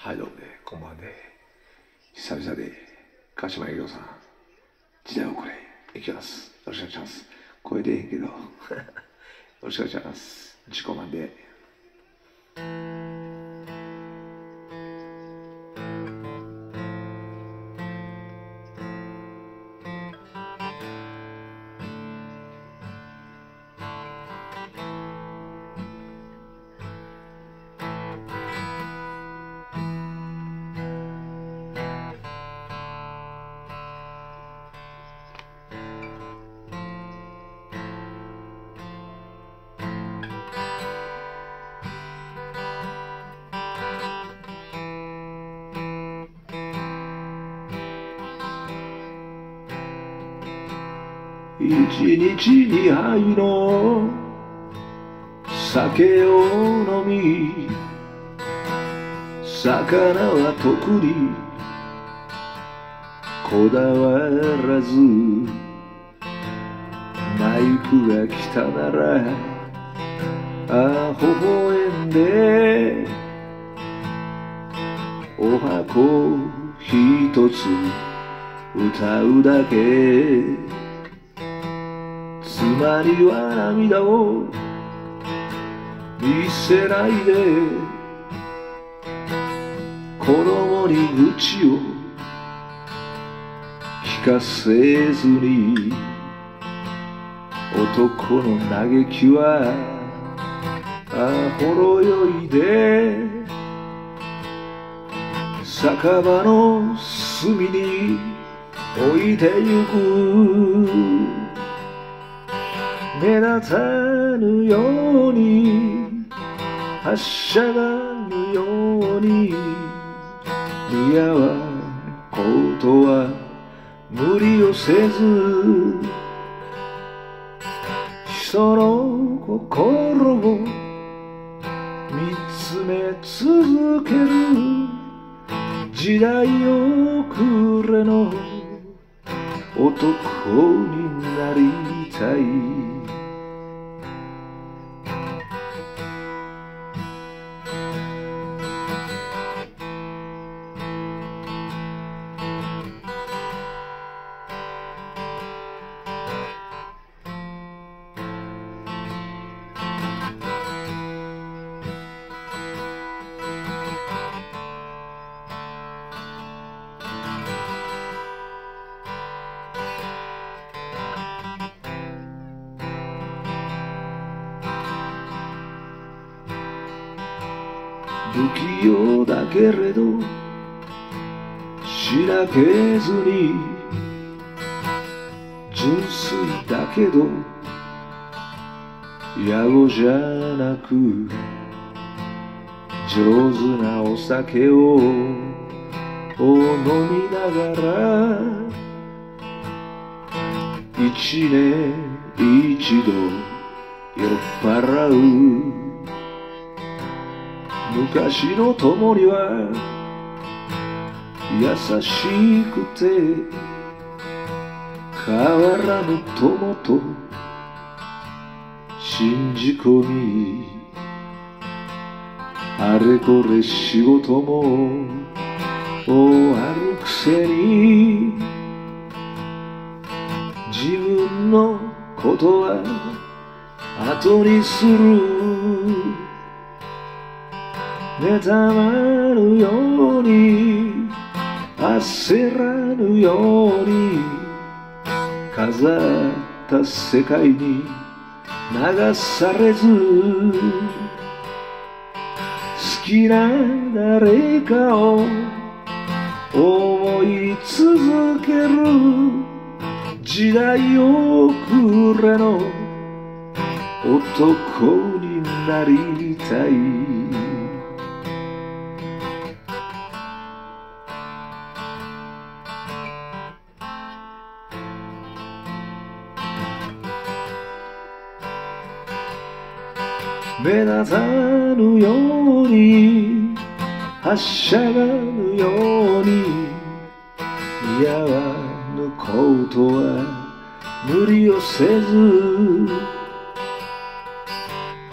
はいどうもねこんばんはね。久々で鹿島営業さん時代遅れいきます。よろしくお願いします。声出えへんけど。よろしくお願いします。自己満で一日二杯の酒を飲み魚は特にこだわらずマイクが来たならあ微笑んでお箱一つ歌うだけ。つまりは涙を見せないで子供に愚痴を聞かせずに男の嘆きはあほろ酔いで酒場の隅に置いてゆく目立たぬようにはしゃがぬように似合わんことは無理をせず人の心を見つめ続ける時代遅れの男になりたい。不器用だけれどしらけずに純粋だけど野暮じゃなく上手なお酒をを飲みながら一年一度酔っ払う。昔の友には優しくて変わらぬ友と信じ込みあれこれ仕事も終わるくせに自分のことは後にする妬まぬように焦らぬように飾った世界に流されず好きな誰かを思い続ける時代遅れの男になりたい。目立たぬようにはしゃがぬように似合わぬことは無理をせず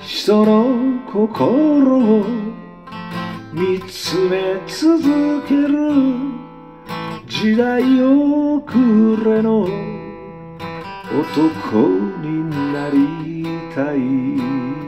人の心を見つめ続ける時代遅れの男になりたい。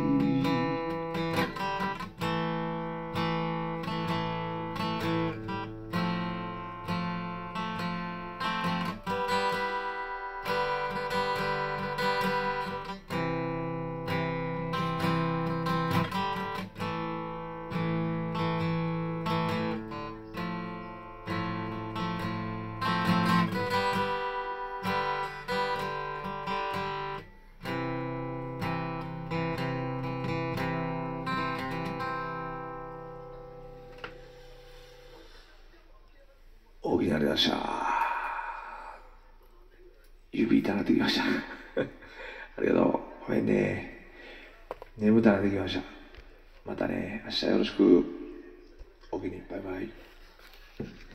になりました。指痛なってきました。ありがとう。ごめんね。眠たなってきました。またね。明日よろしく。お気にバイバイ。